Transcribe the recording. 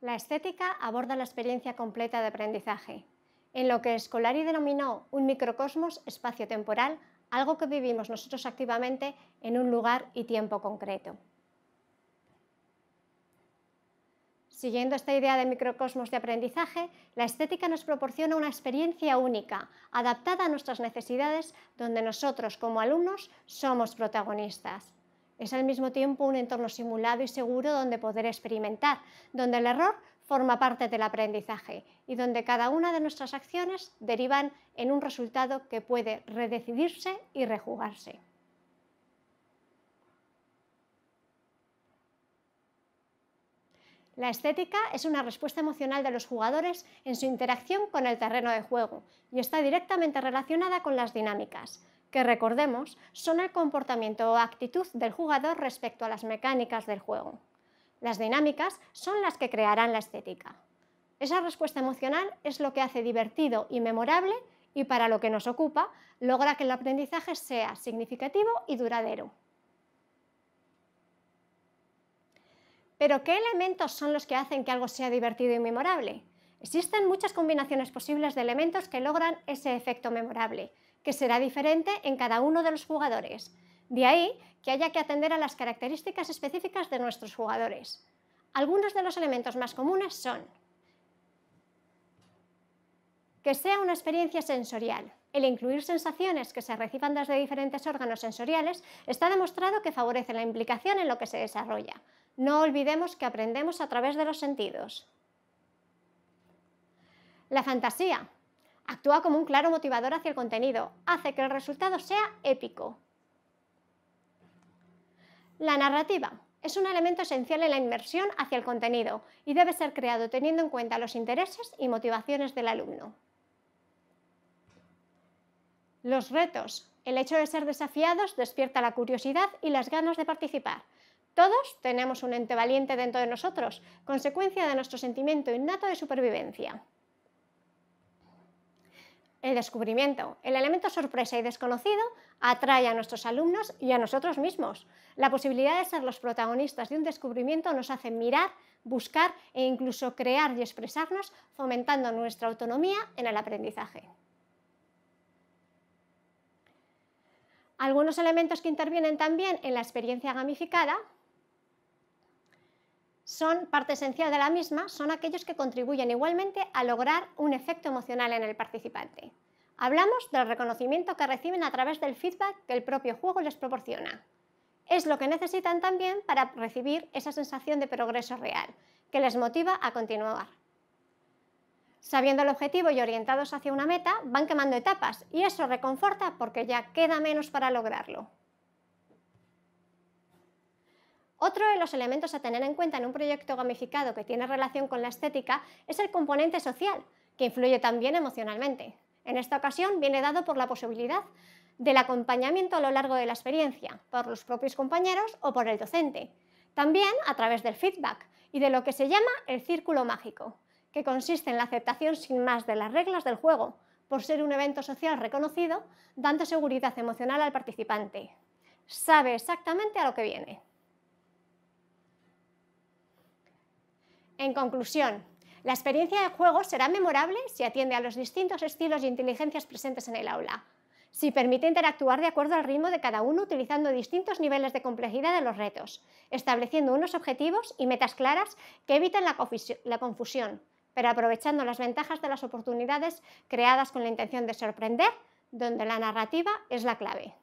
La estética aborda la experiencia completa de aprendizaje. En lo que Scolari denominó un microcosmos espacio-temporal, algo que vivimos nosotros activamente en un lugar y tiempo concreto. Siguiendo esta idea de microcosmos de aprendizaje, la estética nos proporciona una experiencia única, adaptada a nuestras necesidades, donde nosotros como alumnos somos protagonistas. Es al mismo tiempo un entorno simulado y seguro donde poder experimentar, donde el error forma parte del aprendizaje y donde cada una de nuestras acciones derivan en un resultado que puede redecidirse y rejugarse. La estética es una respuesta emocional de los jugadores en su interacción con el terreno de juego y está directamente relacionada con las dinámicas, que recordemos son el comportamiento o actitud del jugador respecto a las mecánicas del juego. Las dinámicas son las que crearán la estética. Esa respuesta emocional es lo que hace divertido y memorable y para lo que nos ocupa logra que el aprendizaje sea significativo y duradero. Pero ¿qué elementos son los que hacen que algo sea divertido y memorable? Existen muchas combinaciones posibles de elementos que logran ese efecto memorable, que será diferente en cada uno de los jugadores. De ahí que haya que atender a las características específicas de nuestros jugadores. Algunos de los elementos más comunes son que sea una experiencia sensorial. El incluir sensaciones que se reciban desde diferentes órganos sensoriales está demostrado que favorece la implicación en lo que se desarrolla. No olvidemos que aprendemos a través de los sentidos. La fantasía actúa como un claro motivador hacia el contenido, hace que el resultado sea épico. La narrativa es un elemento esencial en la inmersión hacia el contenido y debe ser creado teniendo en cuenta los intereses y motivaciones del alumno. Los retos. El hecho de ser desafiados despierta la curiosidad y las ganas de participar. Todos tenemos un ente valiente dentro de nosotros, consecuencia de nuestro sentimiento innato de supervivencia. El descubrimiento, el elemento sorpresa y desconocido, atrae a nuestros alumnos y a nosotros mismos. La posibilidad de ser los protagonistas de un descubrimiento nos hace mirar, buscar e incluso crear y expresarnos, fomentando nuestra autonomía en el aprendizaje. Algunos elementos que intervienen también en la experiencia gamificada son parte esencial de la misma, son aquellos que contribuyen igualmente a lograr un efecto emocional en el participante. Hablamos del reconocimiento que reciben a través del feedback que el propio juego les proporciona. Es lo que necesitan también para recibir esa sensación de progreso real, que les motiva a continuar. Sabiendo el objetivo y orientados hacia una meta, van quemando etapas y eso reconforta porque ya queda menos para lograrlo. Otro de los elementos a tener en cuenta en un proyecto gamificado que tiene relación con la estética es el componente social, que influye también emocionalmente. En esta ocasión viene dado por la posibilidad del acompañamiento a lo largo de la experiencia, por los propios compañeros o por el docente. También a través del feedback y de lo que se llama el círculo mágico, que consiste en la aceptación sin más de las reglas del juego, por ser un evento social reconocido, dando seguridad emocional al participante. Sabe exactamente a lo que viene. En conclusión, la experiencia de juego será memorable si atiende a los distintos estilos y inteligencias presentes en el aula, si permite interactuar de acuerdo al ritmo de cada uno utilizando distintos niveles de complejidad de los retos, estableciendo unos objetivos y metas claras que eviten la, la confusión, pero aprovechando las ventajas de las oportunidades creadas con la intención de sorprender, donde la narrativa es la clave.